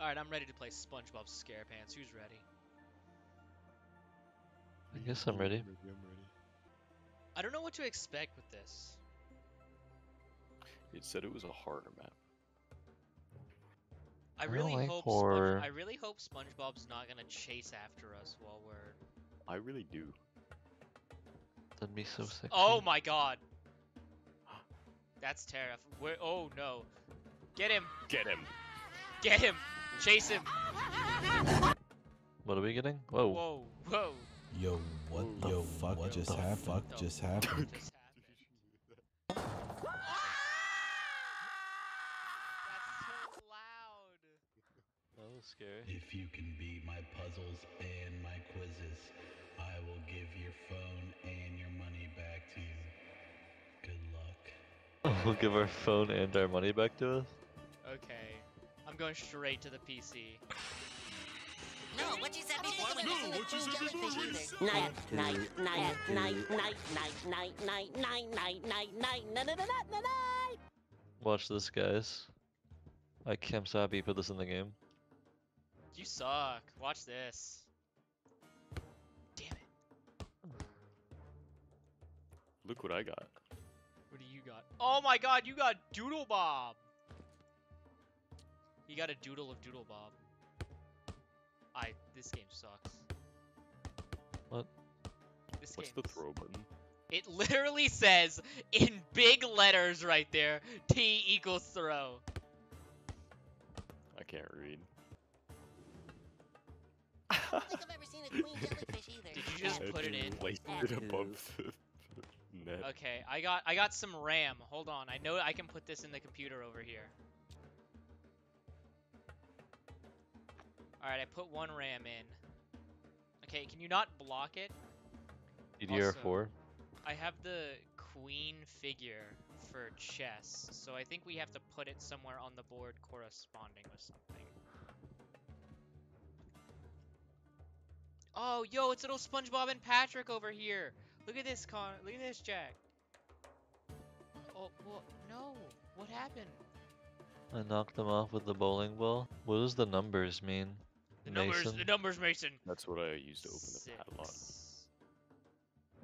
Alright, I'm ready to play SpongeBob ScarePants. Who's ready? I guess I'm ready. I'm ready. I don't know what to expect with this. It said it was a harder map. I I really like hope horror. Sponge- I really hope SpongeBob's not gonna chase after us while we're. I really do. That'd be so sick. Oh my god. That's terrifying. Where? Oh no. Get him! Get him! Get him! Chase him! What are we getting? Whoa. Whoa! Whoa! Yo, what the yo fuck fuck just the happened? fuck Fuck just happened. Just happened. That's so loud. That was scary. If you can beat my puzzles and my quizzes, I will give your phone and your money back to you. Good luck. We'll give our phone and our money back to us. Okay. I'm going straight to the PC. No, what you said before when No, you what you said before when you Night, night, night, night, night, night, night, night, night, night, night, night, night, night, night, night. Watch this, guys. I can't so happy put this in the game. You suck. Watch this. Damn it. Look what I got. What do you got? Oh my god, you got Doodle Bob! You got a doodle of Doodle Bob. I. This game sucks. What? This What's the throw button? It literally says in big letters right there T equals throw. I can't read. I don't think I've ever seen a queen jellyfish either. Did you just put it in? Placed it above the net. Okay, I got I got some RAM. Hold on. I know I can put this in the computer over here. Alright, I put one RAM in. Okay, can you not block it? DDR4. I have the queen figure for chess, so I think we have to put it somewhere on the board corresponding with something. Oh, yo, it's little SpongeBob and Patrick over here. Look at this, Con. Look at this, Jack. Oh, well, no. What happened? I knocked them off with the bowling ball. What does the numbers mean? The numbers, Mason? the numbers, Mason. That's what I used to open the padlock. Six.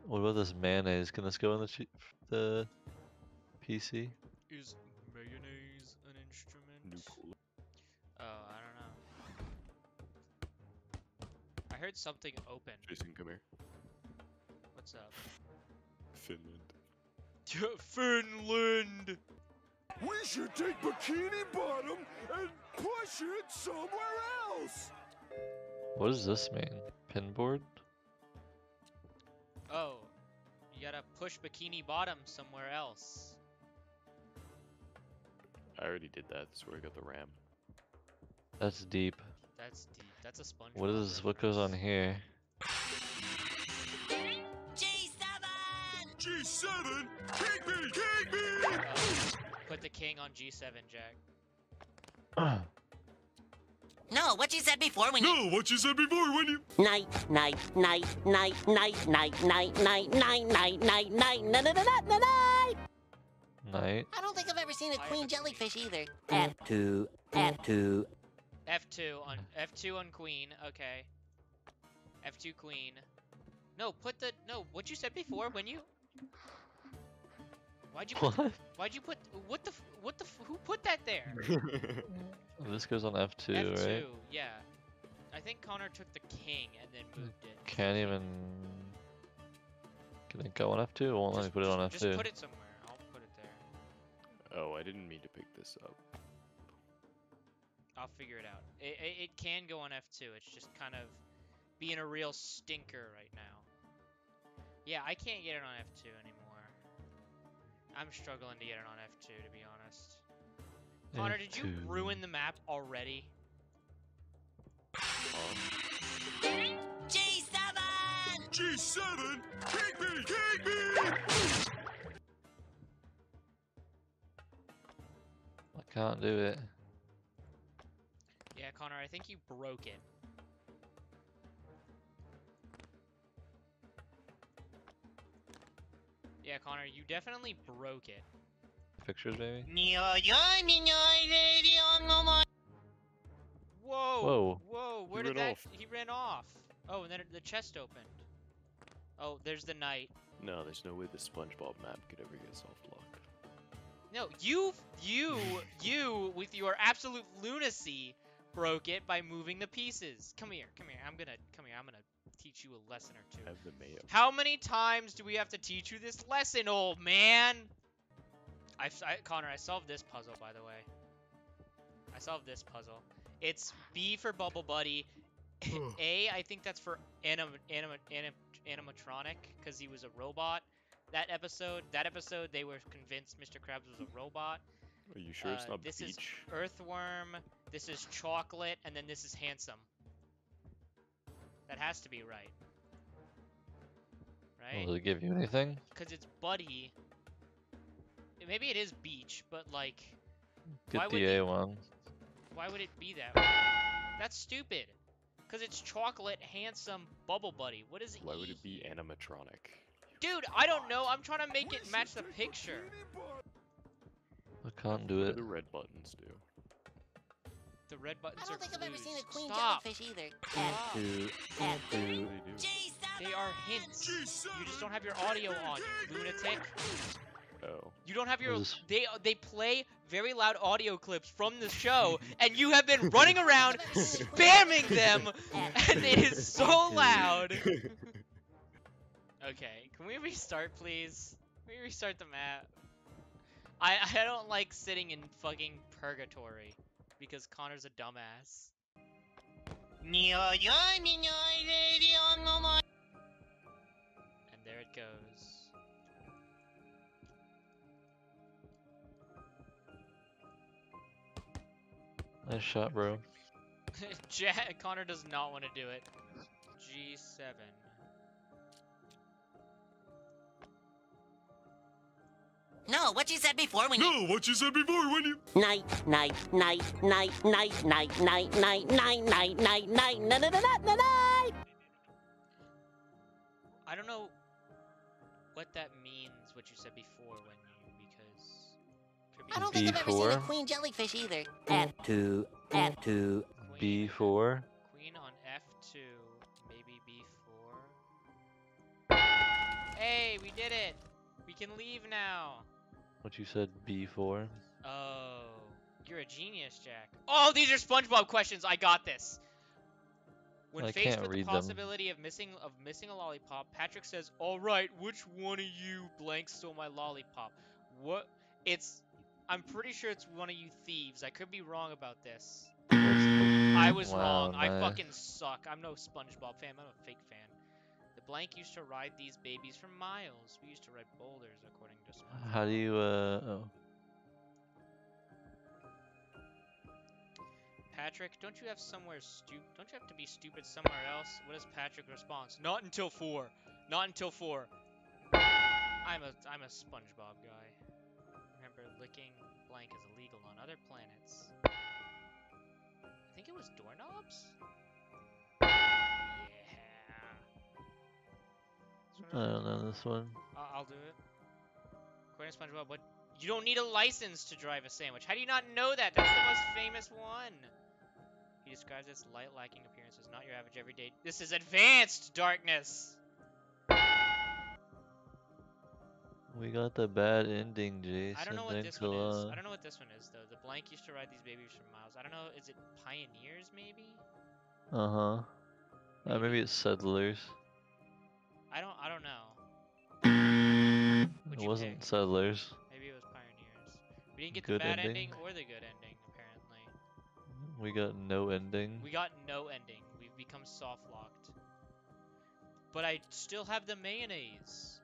What about this mayonnaise? Can this go in the the PC? Is mayonnaise an instrument? New cooler. Oh, I don't know. I heard something open. Jason, come here. What's up? Finland. Finland! We should take Bikini Bottom and push it somewhere else. What does this mean? Pinboard? Oh, you gotta push Bikini Bottom somewhere else. I already did that. That's where I got the RAM. That's deep. That's deep. That's a sponge. What is what goes on here? G7! G7, kick me, King me. put the king on G7, Jack. No, what you said before when you No, what you said before when you. Night, night, night, night, night, night, night, night, night, night, night, night, night, night, night, night. Night. I don't think I've ever seen a I queen jellyfish either. F2, F2. F2 on F2 on queen. Okay. F2 queen. No, put the no. What you said before when you. Why'd you put? What? Why'd you put? What the? f- What the? Who put that there? This goes on F2, F2. right? Yeah. I think Connor took the king and then hmm. moved it. Can't even. Can it go on F2? It won't let me put it on F2. Just put it somewhere. I'll put it there. oh, I didn't mean to pick this up. I'll figure it out. It, it, it can go on F2. It's just kind of being a real stinker right now. Yeah, I can't get it on F2 anymore. I'm struggling to get it on F2 to be honest. Connor, did you ruin the map already? Um, G7! G7, kick me, kick me. I can't do it. Yeah, Connor, I think you broke it. Yeah, Connor, you definitely broke it. Pictures, baby? Whoa! Whoa. Whoa! Where He did that? off. He ran off. Oh, and then the chest opened. Oh, there's the knight. No, there's no way the SpongeBob map could ever get soft locked. No, you, you, you, with your absolute lunacy, broke it by moving the pieces. Come here, come here. I'm gonna, come here. I'm gonna teach you a lesson or two. I have the mayo. How many times do we have to teach you this lesson, old man? I, I Connor, I solved this puzzle, by the way. I solved this puzzle. It's B for Bubble Buddy. A, I think that's for anim, anim, anim, animatronic, because he was a robot. That episode, that episode, they were convinced Mr. Krabs was a robot. Are you sure it's Uh, not this is Earthworm, this is Chocolate, and then this is Handsome. That has to be right. Right? Will it give you anything? because it's Buddy. Maybe it is Beach, but like, Get Why the he- A one. why would it be that? way? That's stupid. Because it's chocolate, handsome, bubble buddy. What is it? Why would E it be animatronic? Dude, I don't know. I'm trying to make it match the take picture. Bikini Bottom. I can't do What do it. the red buttons do? The red buttons I don't are think I've ever seen a queen Stop. jellyfish either. Stop. Two, At two. What do they are hints. You just don't have your audio on, you lunatic. Oh. You don't have your. This- They they play very loud audio clips from the show, and you have been running around spamming them, and it is so loud. Okay, can we restart, please? Can we restart the map? I I don't like sitting in fucking purgatory because Connor's a dumbass. And there it goes. Nice shot, bro. Jack Connor does not want to do it. G7. No, what you said before when you. No, what you said before when you. Night, night, night, night, night, night, night, night, night, night, night, night, night, night, night, night. I don't know what that means. What you said before when you because. I don't think I've ever seen a B4? queen jellyfish either. F2, F2. B4. Queen on F2, maybe B4. Hey, we did it! We can leave now. What you said B4. Oh, you're a genius, Jack. Oh, these are SpongeBob questions. I got this. When I faced can't with the read them. possibility of missing of missing a lollipop, Patrick says, "All right, which one of you blank stole my lollipop?" What? It's. I'm pretty sure it's one of you thieves. I could be wrong about this. I was Wow, wrong. I fucking suck. I'm no SpongeBob fan. I'm a fake fan. Blank used to ride these babies for miles. We used to ride boulders, according to SpongeBob. How do you, uh, oh. Patrick, don't you have somewhere stupid? Don't you have to be stupid somewhere else? What is Patrick response? Not until four. Not until four. I'm a I'm a SpongeBob guy. Remember, licking blank is illegal on other planets. I think it was doorknobs. I don't know this one. I- I'll do it. According to SpongeBob, what? You don't need a license to drive a sandwich. How do you not know that? That's the most famous one. He describes its light lacking appearance as not your average everyday. This is advanced darkness. We got the bad ending, Jason. I don't know what Thanks this one is. I don't know what this one is though. The blank used to ride these babies for miles. I don't know. Is it pioneers maybe? Uh huh. Uh, maybe it's settlers. What'd It wasn't pick? settlers. Maybe it was pioneers. We didn't get Good the bad ending. ending or the good ending apparently. We got no ending. We got no ending. We've become soft locked. But I still have the mayonnaise.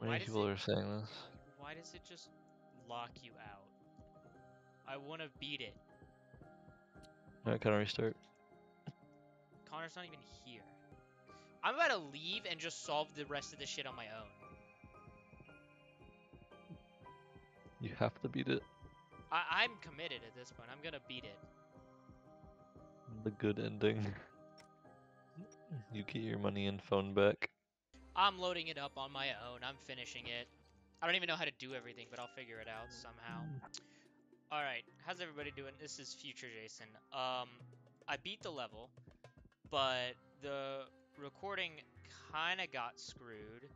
Many people it- are saying this. Why does it just lock you out? I want to beat it. Alright, can I restart? Connor's not even here. I'm about to leave and just solve the rest of the shit on my own. You have to beat it. I- I'm committed at this point. I'm gonna beat it. The good ending. You get your money and phone back. I'm loading it up on my own. I'm finishing it. I don't even know how to do everything, but I'll figure it out somehow. All right, how's everybody doing? This is Future Jason. Um, I beat the level, but the recording kind of got screwed,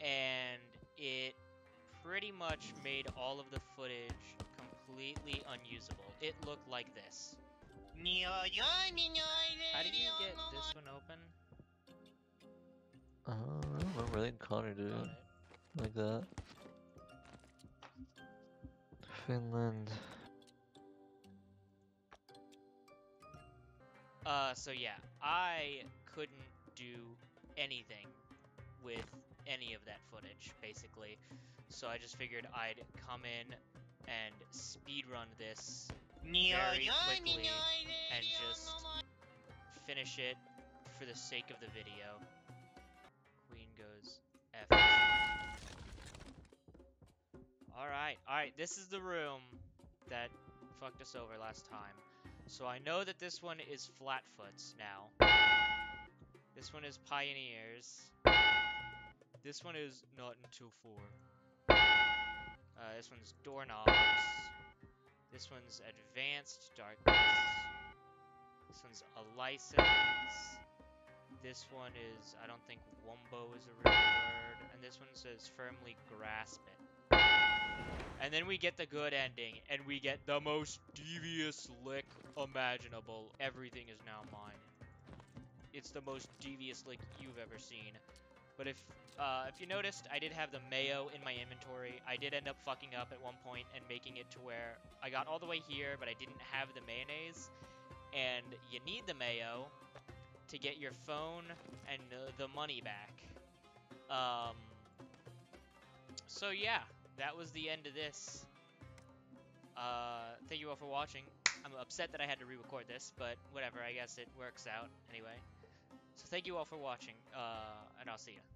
and it pretty much made all of the footage completely unusable. It looked like this. How did you get this one open? Uh, I don't remember. I think Connor did it it. like that. Finland. Uh, so yeah, I couldn't do anything with any of that footage, basically. So I just figured I'd come in and speedrun this very quickly and just finish it for the sake of the video. Queen goes F. Alright, alright, this is the room that fucked us over last time. So I know that this one is Flatfoots now. This one is Pioneers. This one is Not Until 4. Uh, this one's Doorknobs. This one's Advanced Darkness. This one's a license. This one is, I don't think Wumbo is a real word. And this one says firmly grasp it. And then we get the good ending, and we get the most devious lick imaginable. Everything is now mine. It's the most devious lick you've ever seen. But if uh, if you noticed, I did have the mayo in my inventory. I did end up fucking up at one point and making it to where I got all the way here, but I didn't have the mayonnaise. And you need the mayo to get your phone and the money back. Um, so yeah, that was the end of this. Uh, thank you all for watching. I'm upset that I had to re-record this, but whatever, I guess it works out anyway. So thank you all for watching, uh, and I'll see you.